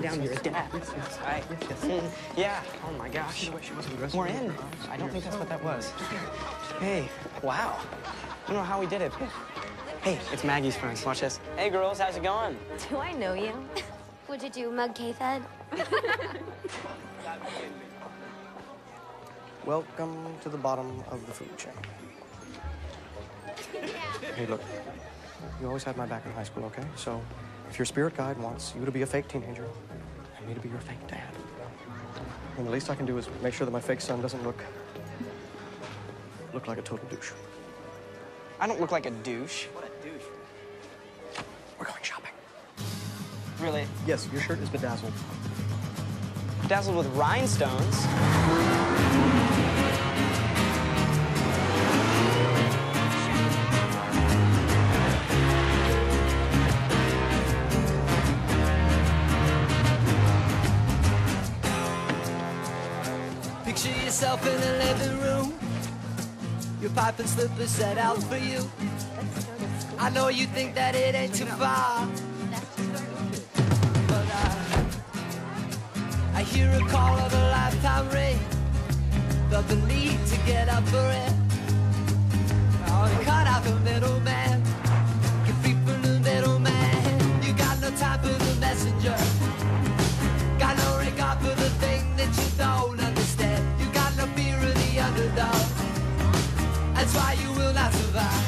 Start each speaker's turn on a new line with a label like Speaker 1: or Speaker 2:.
Speaker 1: down your dad. Yes, yes. I, yes, yes. Yeah. Oh my gosh.
Speaker 2: She wasn't dressed
Speaker 1: We're
Speaker 2: in
Speaker 1: in.
Speaker 2: her eyes.
Speaker 1: I don't think that's what that was. Hey, wow. I don't know how we did it. Hey, it's Maggie's friends. Watch this. Hey, girls, how's it going?
Speaker 3: Do I know you?
Speaker 4: What'd you do, mug K-Fed?
Speaker 2: Welcome to the bottom of the food chain. Hey, look, you always had my back in high school, okay? So if your spirit guide wants you to be a fake teenager and me to be your fake dad, then the least I can do is make sure that my fake son doesn't look look like a total douche.
Speaker 1: I don't look like a douche.
Speaker 2: What a douche. We're going shopping.
Speaker 1: Really?
Speaker 2: Yes, your shirt is bedazzled.
Speaker 1: Bedazzled with rhinestones.
Speaker 5: Picture yourself in a living room. Your pipe and slippers set out for you. I know you think that it ain't too far. But I, I hear a call of a lifetime ring. Felt the need to get up for it. Survive.